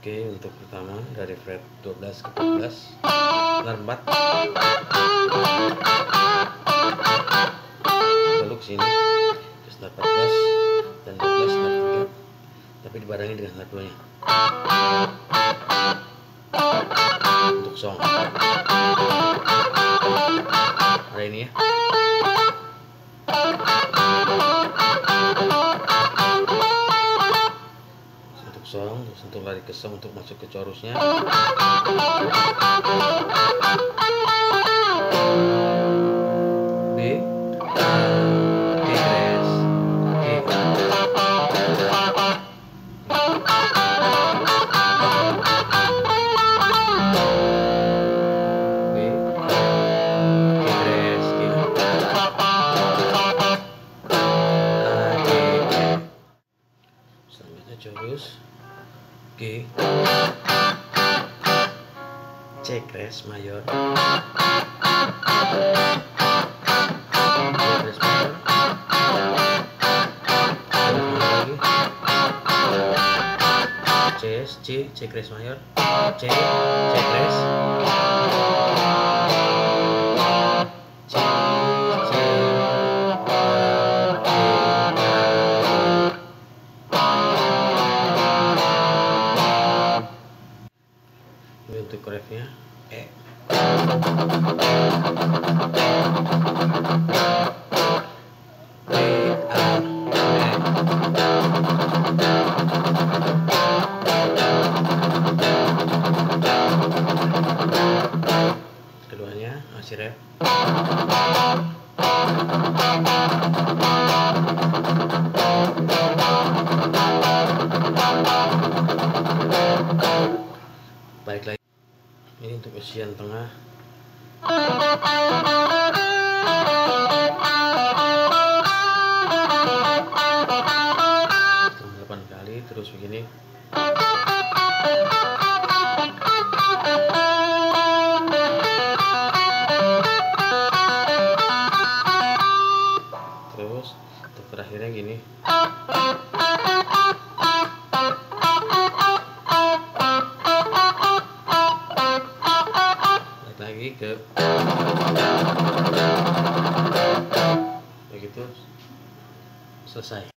Oke, untuk pertama dari fret 12 ke 14 dan 4 lalu ke sini. Ke senar 14 dan 12 senar 3 tapi dibarengi dengan senar 2 nya untuk song. Ada ini ya untuk song terus untuk lari ke song untuk masuk ke chorusnya. E selanjutnya chorus G C kres mayor. C C C kres mayor. C C kres ini untuk refnya E B A E keduanya masih ref lagi ini untuk usian tengah. 8 kali terus begini. Terus untuk terakhirnya gini balik lagi ke begitu selesai